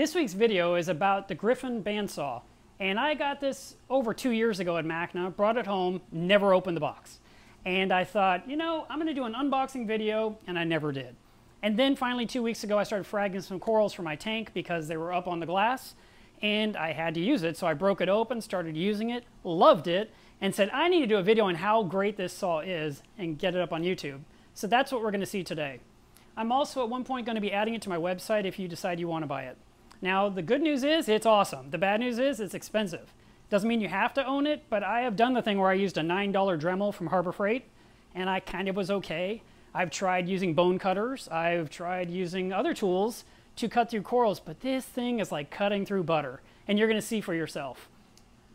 This week's video is about the Gryphon bandsaw. And I got this over two years ago at Macna, brought it home, never opened the box. And I thought, you know, I'm gonna do an unboxing video, and I never did. And then finally two weeks ago, I started fragging some corals for my tank because they were up on the glass, and I had to use it. So I broke it open, started using it, loved it, and said, I need to do a video on how great this saw is and get it up on YouTube. So that's what we're gonna see today. I'm also at one point gonna be adding it to my website if you decide you wanna buy it. Now, the good news is it's awesome. The bad news is it's expensive. Doesn't mean you have to own it, but I have done the thing where I used a $9 Dremel from Harbor Freight, and I kind of was okay. I've tried using bone cutters. I've tried using other tools to cut through corals, but this thing is like cutting through butter, and you're going to see for yourself.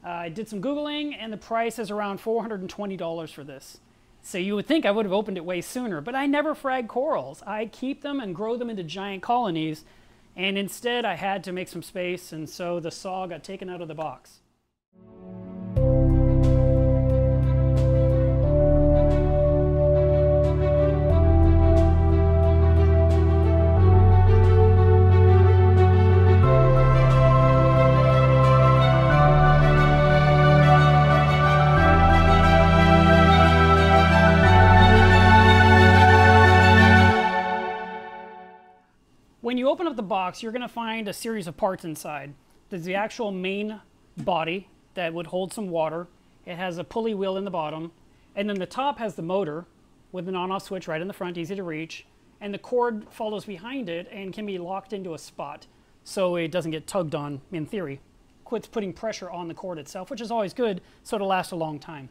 Uh, I did some Googling, and the price is around $420 for this. So you would think I would have opened it way sooner, but I never frag corals. I keep them and grow them into giant colonies and instead, I had to make some space, and so the saw got taken out of the box. The box, you're going to find a series of parts inside. There's the actual main body that would hold some water. It has a pulley wheel in the bottom. And then the top has the motor with an on-off switch right in the front, easy to reach. And the cord follows behind it and can be locked into a spot so it doesn't get tugged on, in theory. Quits putting pressure on the cord itself, which is always good, so it'll last a long time.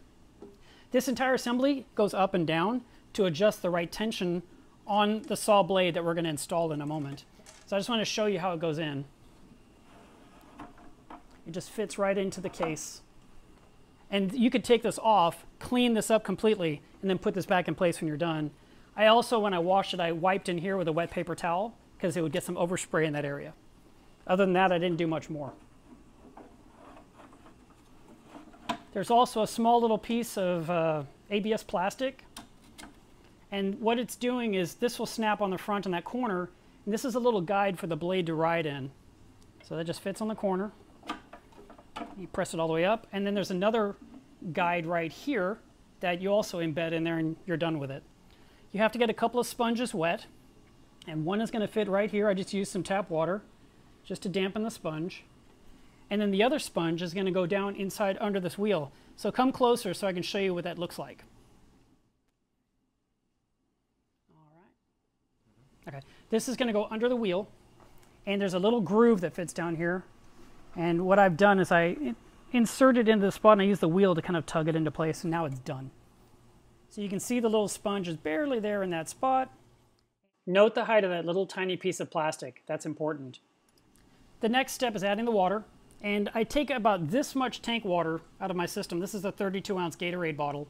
This entire assembly goes up and down to adjust the right tension on the saw blade that we're going to install in a moment. I just want to show you how it goes in. It just fits right into the case. And you could take this off, clean this up completely, and then put this back in place when you're done. I also, when I washed it, I wiped in here with a wet paper towel because it would get some overspray in that area. Other than that, I didn't do much more. There's also a small little piece of uh, ABS plastic and what it's doing is this will snap on the front in that corner. And this is a little guide for the blade to ride in. So that just fits on the corner. You press it all the way up. And then there's another guide right here that you also embed in there and you're done with it. You have to get a couple of sponges wet. And one is going to fit right here. I just used some tap water just to dampen the sponge. And then the other sponge is going to go down inside under this wheel. So come closer so I can show you what that looks like. Okay, this is going to go under the wheel, and there's a little groove that fits down here. And what I've done is I insert it into the spot, and I use the wheel to kind of tug it into place, and now it's done. So you can see the little sponge is barely there in that spot. Note the height of that little tiny piece of plastic. That's important. The next step is adding the water. And I take about this much tank water out of my system. This is a 32 ounce Gatorade bottle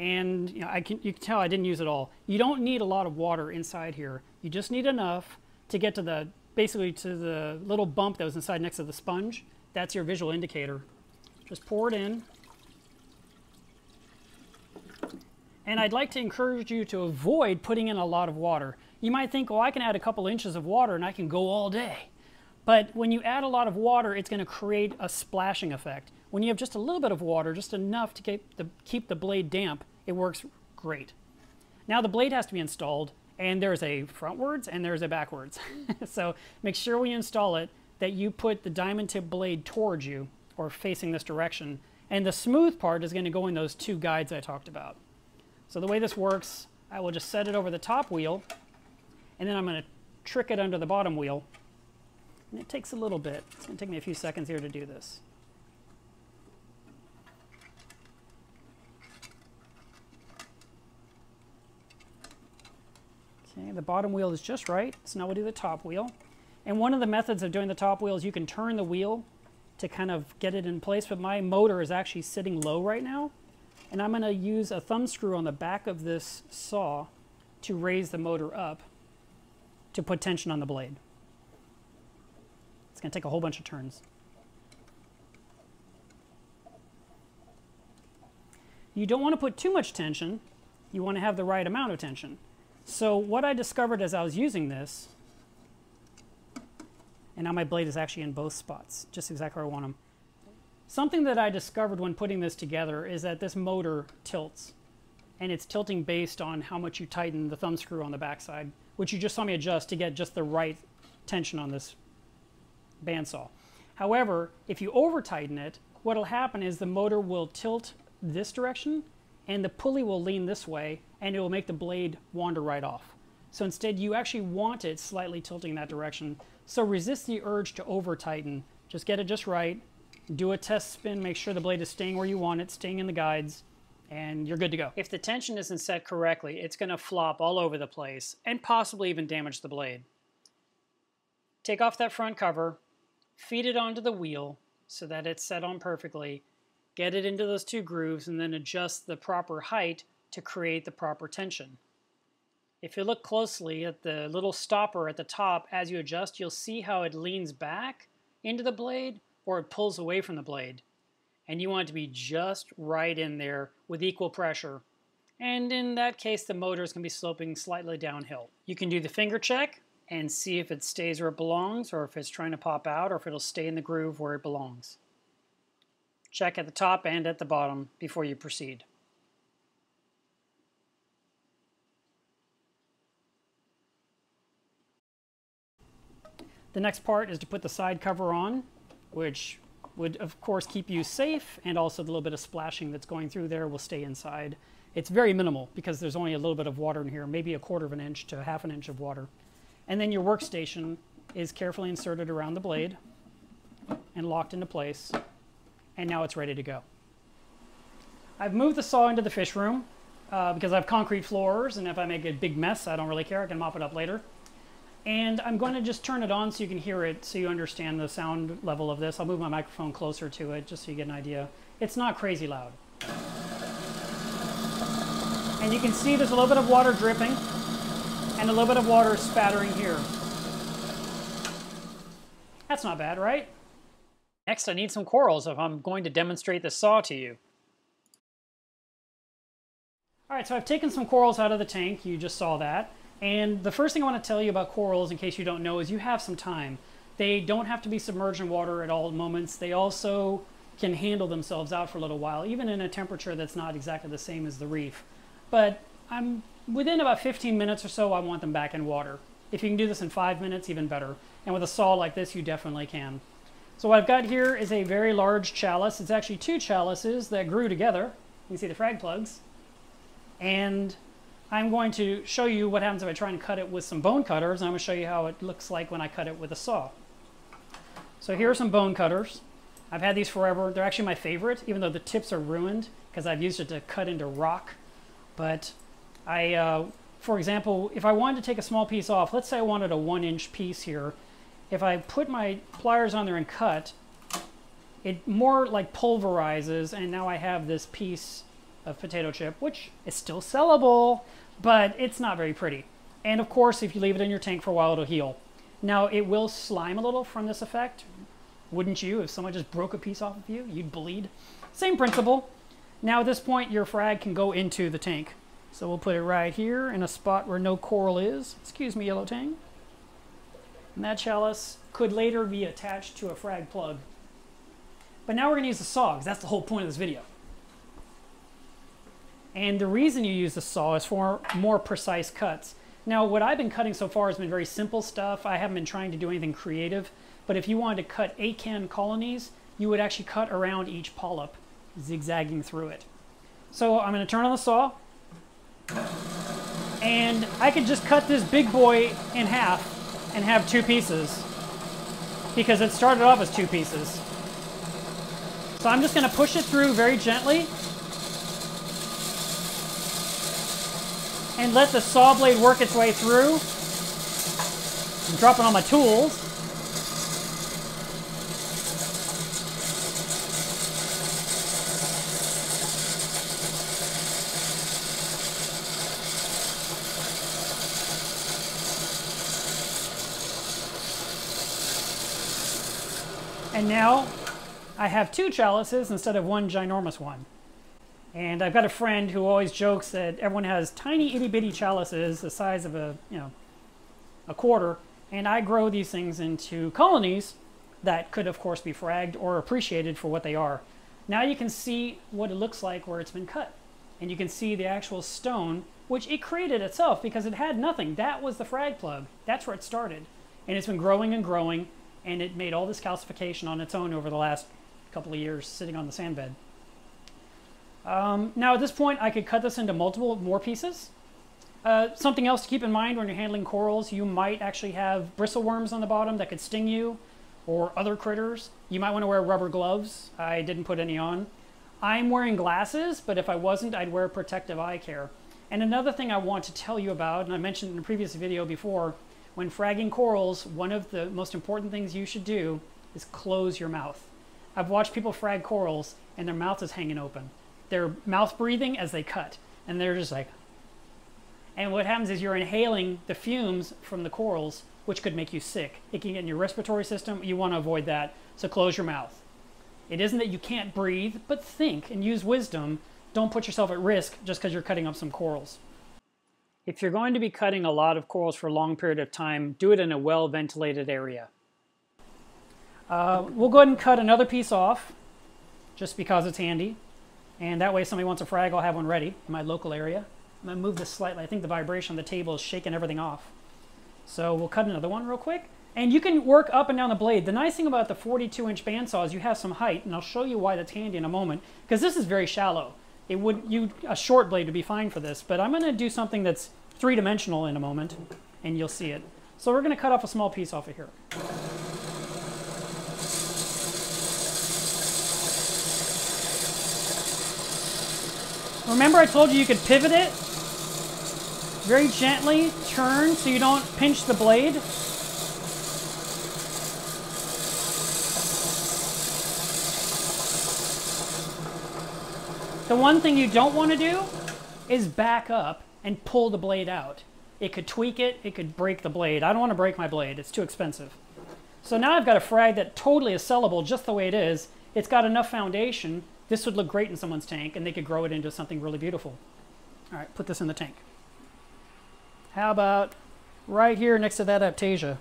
and you, know, I can, you can tell I didn't use it all. You don't need a lot of water inside here. You just need enough to get to the, basically to the little bump that was inside next to the sponge. That's your visual indicator. Just pour it in. And I'd like to encourage you to avoid putting in a lot of water. You might think, well, I can add a couple inches of water and I can go all day. But when you add a lot of water, it's going to create a splashing effect. When you have just a little bit of water, just enough to keep the, keep the blade damp, it works great. Now the blade has to be installed and there's a frontwards and there's a backwards. so make sure when you install it that you put the diamond tip blade towards you or facing this direction. And the smooth part is going to go in those two guides I talked about. So the way this works, I will just set it over the top wheel and then I'm going to trick it under the bottom wheel. And it takes a little bit. It's going to take me a few seconds here to do this. Okay, the bottom wheel is just right, so now we'll do the top wheel. And one of the methods of doing the top wheel is you can turn the wheel to kind of get it in place, but my motor is actually sitting low right now. And I'm going to use a thumb screw on the back of this saw to raise the motor up to put tension on the blade. It's going to take a whole bunch of turns. You don't want to put too much tension. You want to have the right amount of tension. So what I discovered as I was using this And now my blade is actually in both spots, just exactly where I want them. Something that I discovered when putting this together is that this motor tilts. And it's tilting based on how much you tighten the thumb screw on the backside, which you just saw me adjust to get just the right tension on this bandsaw. However, if you over tighten it, what will happen is the motor will tilt this direction and the pulley will lean this way and it will make the blade wander right off. So instead you actually want it slightly tilting that direction. So resist the urge to over tighten. Just get it just right. Do a test spin, make sure the blade is staying where you want it, staying in the guides, and you're good to go. If the tension isn't set correctly, it's going to flop all over the place and possibly even damage the blade. Take off that front cover, feed it onto the wheel so that it's set on perfectly, get it into those two grooves, and then adjust the proper height to create the proper tension. If you look closely at the little stopper at the top as you adjust, you'll see how it leans back into the blade or it pulls away from the blade. And you want it to be just right in there with equal pressure. And in that case, the motor is going to be sloping slightly downhill. You can do the finger check and see if it stays where it belongs or if it's trying to pop out or if it'll stay in the groove where it belongs. Check at the top and at the bottom before you proceed. The next part is to put the side cover on, which would of course keep you safe and also the little bit of splashing that's going through there will stay inside. It's very minimal because there's only a little bit of water in here, maybe a quarter of an inch to half an inch of water. And then your workstation is carefully inserted around the blade and locked into place. And now it's ready to go. I've moved the saw into the fish room uh, because I have concrete floors and if I make a big mess, I don't really care. I can mop it up later. And I'm going to just turn it on so you can hear it so you understand the sound level of this. I'll move my microphone closer to it just so you get an idea. It's not crazy loud. And you can see there's a little bit of water dripping and a little bit of water spattering here. That's not bad, right? Next, I need some corals if I'm going to demonstrate the saw to you. All right, so I've taken some corals out of the tank. You just saw that. And the first thing I want to tell you about corals, in case you don't know, is you have some time. They don't have to be submerged in water at all moments. They also can handle themselves out for a little while, even in a temperature that's not exactly the same as the reef. But I'm within about 15 minutes or so, I want them back in water. If you can do this in five minutes, even better. And with a saw like this, you definitely can. So what I've got here is a very large chalice. It's actually two chalices that grew together. You can see the frag plugs. And I'm going to show you what happens if I try and cut it with some bone cutters, and I'm going to show you how it looks like when I cut it with a saw. So here are some bone cutters. I've had these forever. They're actually my favorite, even though the tips are ruined because I've used it to cut into rock. But I, uh, for example, if I wanted to take a small piece off, let's say I wanted a one inch piece here, if I put my pliers on there and cut, it more like pulverizes and now I have this piece of potato chip, which is still sellable, but it's not very pretty. And of course, if you leave it in your tank for a while, it'll heal. Now, it will slime a little from this effect. Wouldn't you? If someone just broke a piece off of you, you'd bleed. Same principle. Now, at this point, your frag can go into the tank. So we'll put it right here in a spot where no coral is. Excuse me, yellow tang. And that chalice could later be attached to a frag plug. But now we're going to use the saw, because that's the whole point of this video. And the reason you use the saw is for more precise cuts. Now, what I've been cutting so far has been very simple stuff. I haven't been trying to do anything creative. But if you wanted to cut acan colonies, you would actually cut around each polyp, zigzagging through it. So I'm going to turn on the saw. And I could just cut this big boy in half and have two pieces because it started off as two pieces. So I'm just going to push it through very gently and let the saw blade work its way through. I'm dropping all my tools. And now I have two chalices instead of one ginormous one. And I've got a friend who always jokes that everyone has tiny itty bitty chalices the size of a, you know, a quarter, And I grow these things into colonies that could, of course, be fragged or appreciated for what they are. Now you can see what it looks like where it's been cut. And you can see the actual stone, which it created itself because it had nothing. That was the frag plug. That's where it started. And it's been growing and growing, and it made all this calcification on its own over the last couple of years sitting on the sand bed. Um, now at this point, I could cut this into multiple more pieces. Uh, something else to keep in mind when you're handling corals, you might actually have bristle worms on the bottom that could sting you or other critters. You might want to wear rubber gloves. I didn't put any on. I'm wearing glasses, but if I wasn't, I'd wear protective eye care. And another thing I want to tell you about, and I mentioned in a previous video before, when fragging corals, one of the most important things you should do is close your mouth. I've watched people frag corals and their mouth is hanging open. They're mouth breathing as they cut, and they're just like. And what happens is you're inhaling the fumes from the corals, which could make you sick. It can get in your respiratory system. You want to avoid that, so close your mouth. It isn't that you can't breathe, but think and use wisdom. Don't put yourself at risk just because you're cutting up some corals. If you're going to be cutting a lot of corals for a long period of time, do it in a well-ventilated area. Uh, we'll go ahead and cut another piece off, just because it's handy. And that way if somebody wants a frag, I'll have one ready in my local area. I'm going to move this slightly. I think the vibration on the table is shaking everything off. So we'll cut another one real quick. And you can work up and down the blade. The nice thing about the 42 inch bandsaw is you have some height, and I'll show you why that's handy in a moment, because this is very shallow. It would you a short blade would be fine for this, but I'm going to do something that's three dimensional in a moment, and you'll see it. So we're going to cut off a small piece off of here. Remember I told you you could pivot it? Very gently turn so you don't pinch the blade. The one thing you don't want to do is back up and pull the blade out. It could tweak it, it could break the blade. I don't want to break my blade, it's too expensive. So now I've got a frag that totally is sellable just the way it is. It's got enough foundation. This would look great in someone's tank and they could grow it into something really beautiful. All right, put this in the tank. How about right here next to that Aiptasia?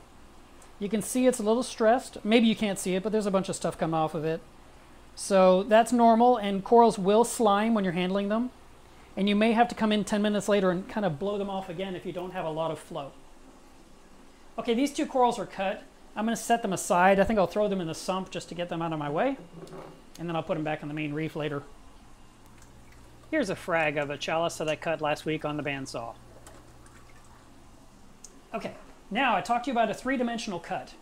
You can see it's a little stressed. Maybe you can't see it, but there's a bunch of stuff come off of it. So that's normal, and corals will slime when you're handling them. And you may have to come in 10 minutes later and kind of blow them off again if you don't have a lot of flow. Okay, these two corals are cut. I'm going to set them aside. I think I'll throw them in the sump just to get them out of my way. And then I'll put them back in the main reef later. Here's a frag of a chalice that I cut last week on the bandsaw. Okay, now I talked to you about a three-dimensional cut.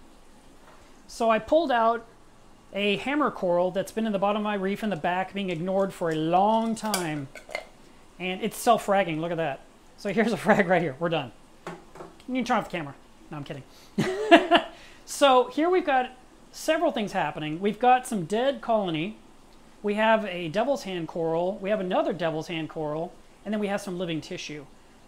So I pulled out a hammer coral that's been in the bottom of my reef in the back being ignored for a long time. And it's self-fragging, look at that. So here's a frag right here, we're done. You can turn off the camera. No, I'm kidding. so here we've got several things happening. We've got some dead colony. We have a devil's hand coral. We have another devil's hand coral. And then we have some living tissue.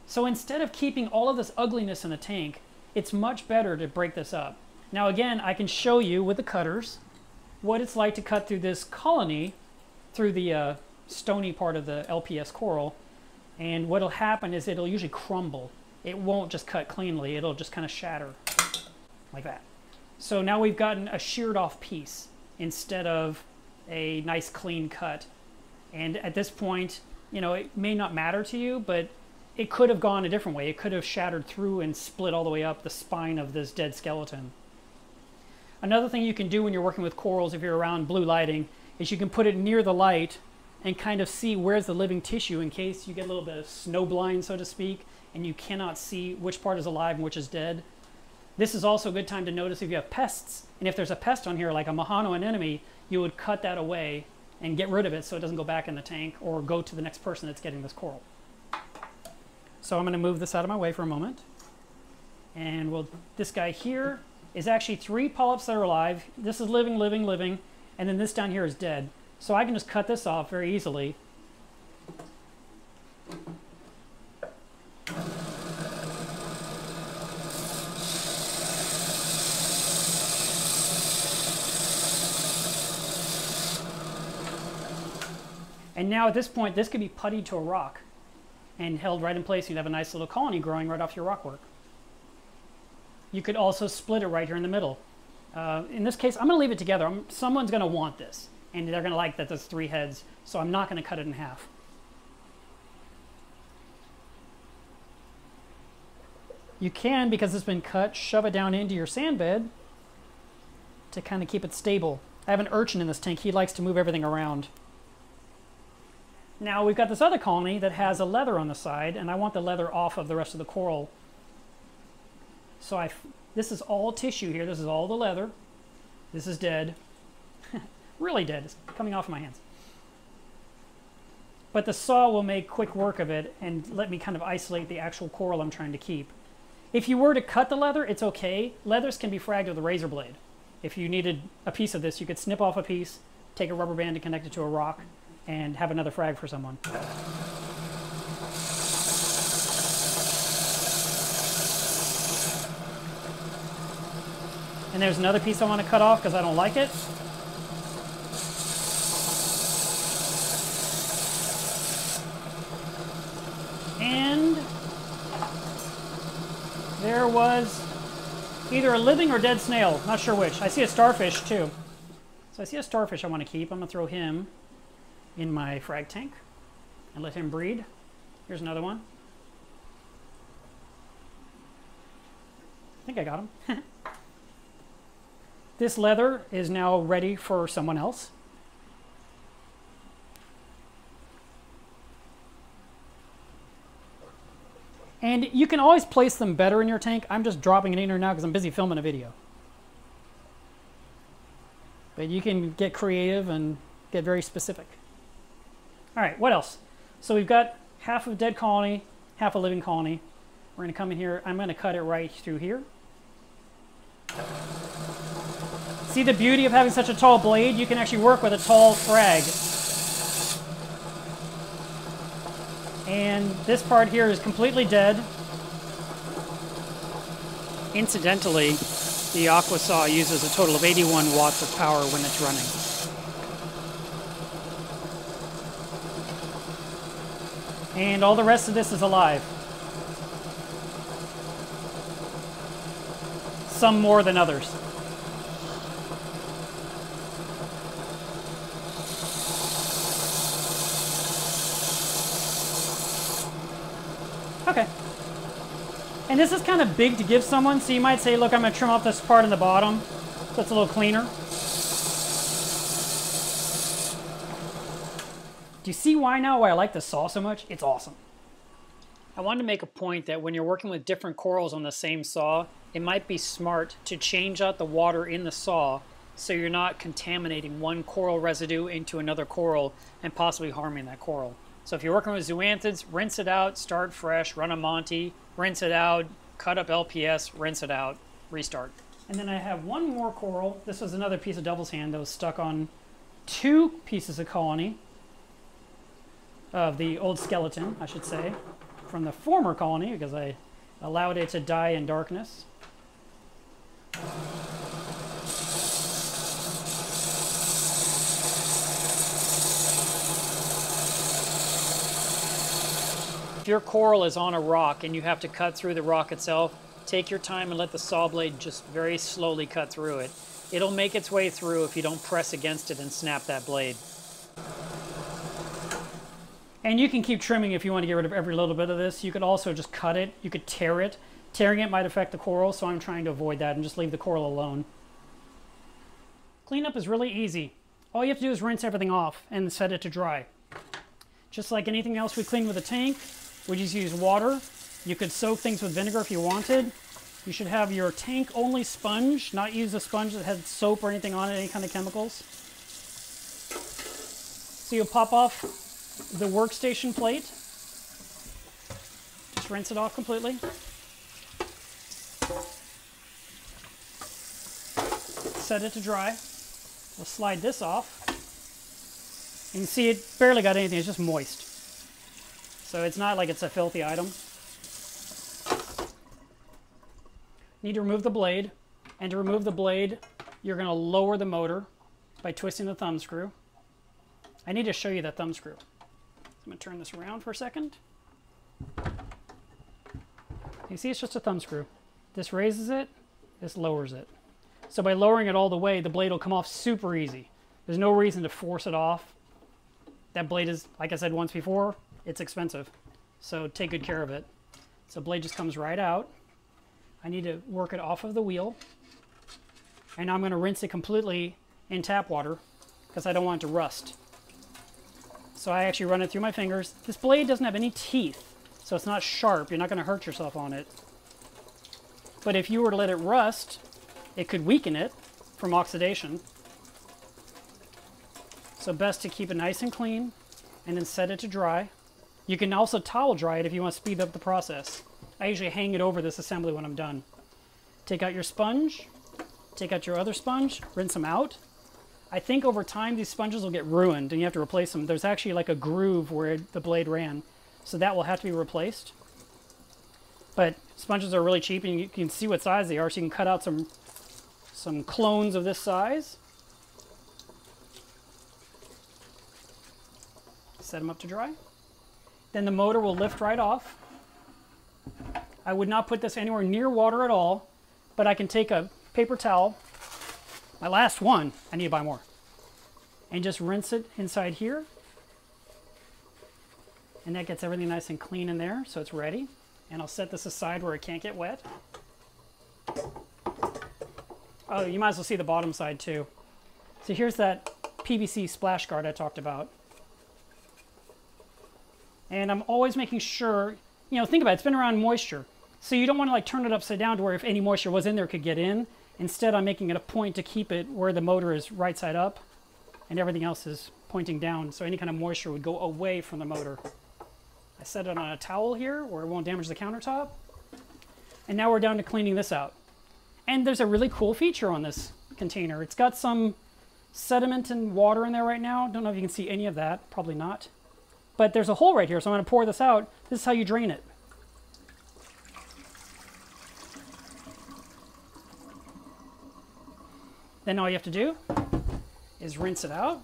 So instead of keeping all of this ugliness in the tank, it's much better to break this up. Now again, I can show you with the cutters what it's like to cut through this colony, through the uh, stony part of the LPS coral. And what'll happen is it'll usually crumble. It won't just cut cleanly, it'll just kind of shatter like that. So now we've gotten a sheared off piece instead of a nice clean cut. And at this point, you know, it may not matter to you, but it could have gone a different way. It could have shattered through and split all the way up the spine of this dead skeleton. Another thing you can do when you're working with corals, if you're around blue lighting, is you can put it near the light and kind of see where's the living tissue in case you get a little bit of snow blind, so to speak, and you cannot see which part is alive and which is dead. This is also a good time to notice if you have pests, and if there's a pest on here, like a Majano anemone, you would cut that away and get rid of it so it doesn't go back in the tank or go to the next person that's getting this coral. So I'm going to move this out of my way for a moment. And we'll, this guy here is actually three polyps that are alive. This is living, living, living. And then this down here is dead. So I can just cut this off very easily. And now at this point, this could be puttied to a rock and held right in place. You'd have a nice little colony growing right off your rockwork. You could also split it right here in the middle. Uh, in this case, I'm going to leave it together. I'm, someone's going to want this, and they're going to like that there's three heads, so I'm not going to cut it in half. You can, because it's been cut, shove it down into your sand bed to kind of keep it stable. I have an urchin in this tank. He likes to move everything around. Now we've got this other colony that has a leather on the side, and I want the leather off of the rest of the coral. So I, this is all tissue here. This is all the leather. This is dead. really dead. It's coming off my hands. But the saw will make quick work of it and let me kind of isolate the actual coral I'm trying to keep. If you were to cut the leather, it's okay. Leathers can be fragged with a razor blade. If you needed a piece of this, you could snip off a piece, take a rubber band and connect it to a rock, and have another frag for someone. And there's another piece I want to cut off because I don't like it. And there was either a living or dead snail. Not sure which. I see a starfish too. So I see a starfish I want to keep. I'm going to throw him in my frag tank and let him breed. Here's another one. I think I got him. this leather is now ready for someone else. And you can always place them better in your tank. I'm just dropping it in here now because I'm busy filming a video. But you can get creative and get very specific. All right, what else? So we've got half of dead colony, half a living colony. We're going to come in here. I'm going to cut it right through here. See the beauty of having such a tall blade? You can actually work with a tall frag. And this part here is completely dead. Incidentally, the Aqua Saw uses a total of 81 watts of power when it's running. And all the rest of this is alive. Some more than others. This is kind of big to give someone, so you might say, look, I'm going to trim off this part in the bottom so it's a little cleaner. Do you see why now why I like the saw so much? It's awesome. I wanted to make a point that when you're working with different corals on the same saw, it might be smart to change out the water in the saw so you're not contaminating one coral residue into another coral and possibly harming that coral. So if you're working with zoanthids, rinse it out, start fresh, run a Monti, rinse it out, cut up LPS, rinse it out, restart. And then I have one more coral. This was another piece of devil's hand that was stuck on two pieces of colony of the old skeleton, I should say, from the former colony because I allowed it to die in darkness. Your coral is on a rock and you have to cut through the rock itself, take your time and let the saw blade just very slowly cut through it. It'll make its way through if you don't press against it and snap that blade. And you can keep trimming if you want to get rid of every little bit of this. You could also just cut it. You could tear it. Tearing it might affect the coral, so I'm trying to avoid that and just leave the coral alone. Cleanup is really easy. All you have to do is rinse everything off and set it to dry. Just like anything else we clean with a tank, we just use water. You could soak things with vinegar if you wanted. You should have your tank only sponge, not use a sponge that has soap or anything on it, any kind of chemicals. So you'll pop off the workstation plate. Just rinse it off completely. Set it to dry. We'll slide this off. You can see it barely got anything, it's just moist. So it's not like it's a filthy item. Need to remove the blade. And to remove the blade, you're going to lower the motor by twisting the thumb screw. I need to show you that thumb screw. I'm going to turn this around for a second. You see it's just a thumb screw. This raises it, this lowers it. So by lowering it all the way, the blade will come off super easy. There's no reason to force it off. That blade is, like I said once before, it's expensive. So take good care of it. So blade just comes right out. I need to work it off of the wheel. And I'm going to rinse it completely in tap water because I don't want it to rust. So I actually run it through my fingers. This blade doesn't have any teeth, so it's not sharp. You're not going to hurt yourself on it. But if you were to let it rust, it could weaken it from oxidation. So best to keep it nice and clean and then set it to dry. You can also towel dry it if you want to speed up the process. I usually hang it over this assembly when I'm done. Take out your sponge, take out your other sponge, rinse them out. I think over time these sponges will get ruined and you have to replace them. There's actually like a groove where the blade ran, so that will have to be replaced. But sponges are really cheap and you can see what size they are, so you can cut out some, some clones of this size. Set them up to dry. Then the motor will lift right off. I would not put this anywhere near water at all, but I can take a paper towel, my last one, I need to buy more, and just rinse it inside here. And that gets everything nice and clean in there, so it's ready. And I'll set this aside where it can't get wet. Oh, you might as well see the bottom side too. So here's that PVC splash guard I talked about. And I'm always making sure, you know, think about it, it's been around moisture. So you don't want to like turn it upside down to where if any moisture was in there could get in. Instead, I'm making it a point to keep it where the motor is right side up and everything else is pointing down. So any kind of moisture would go away from the motor. I set it on a towel here where it won't damage the countertop. And now we're down to cleaning this out. And there's a really cool feature on this container. It's got some sediment and water in there right now. Don't know if you can see any of that, probably not. But there's a hole right here, so I'm going to pour this out. This is how you drain it. Then all you have to do is rinse it out.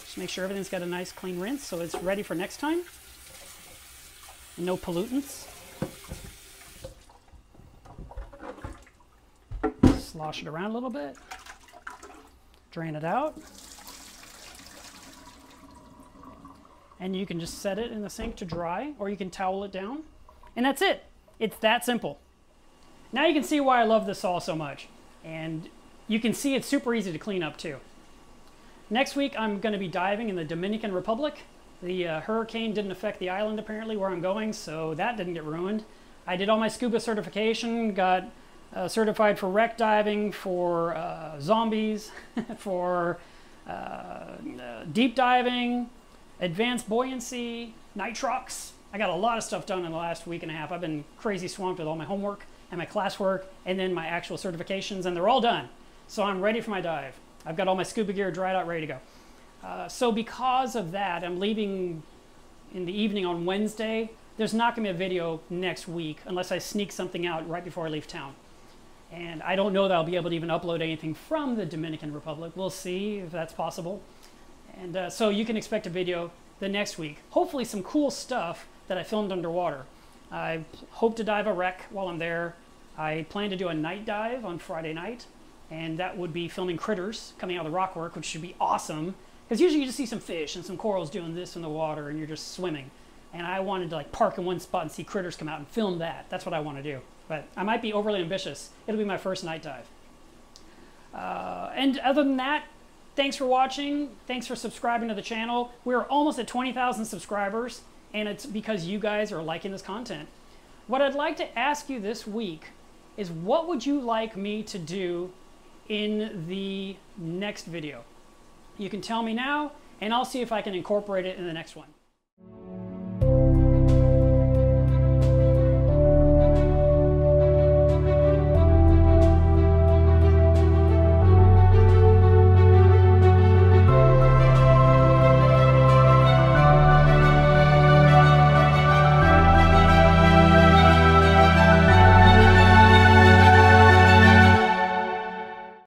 Just make sure everything's got a nice clean rinse so it's ready for next time. No pollutants. Slosh it around a little bit. Drain it out. And you can just set it in the sink to dry or you can towel it down. And that's it. It's that simple. Now you can see why I love this saw so much. And you can see it's super easy to clean up too. Next week I'm going to be diving in the Dominican Republic. The uh, hurricane didn't affect the island apparently where I'm going, so that didn't get ruined. I did all my scuba certification, got uh, certified for wreck diving, for uh, zombies, for uh, uh, deep diving, advanced buoyancy, nitrox. I got a lot of stuff done in the last week and a half. I've been crazy swamped with all my homework and my classwork and then my actual certifications, and they're all done. So I'm ready for my dive. I've got all my scuba gear dried out, ready to go. Uh, so because of that, I'm leaving in the evening on Wednesday. There's not going to be a video next week unless I sneak something out right before I leave town. And I don't know that I'll be able to even upload anything from the Dominican Republic. We'll see if that's possible. And uh, so you can expect a video the next week. Hopefully some cool stuff that I filmed underwater. I hope to dive a wreck while I'm there. I plan to do a night dive on Friday night, and that would be filming critters coming out of the rockwork, which should be awesome. Because usually you just see some fish and some corals doing this in the water, and you're just swimming. And I wanted to like park in one spot and see critters come out and film that. That's what I want to do. But I might be overly ambitious. It'll be my first night dive. Uh, and other than that, thanks for watching. Thanks for subscribing to the channel. We're almost at 20,000 subscribers and it's because you guys are liking this content. What I'd like to ask you this week is what would you like me to do in the next video? You can tell me now, and I'll see if I can incorporate it in the next one.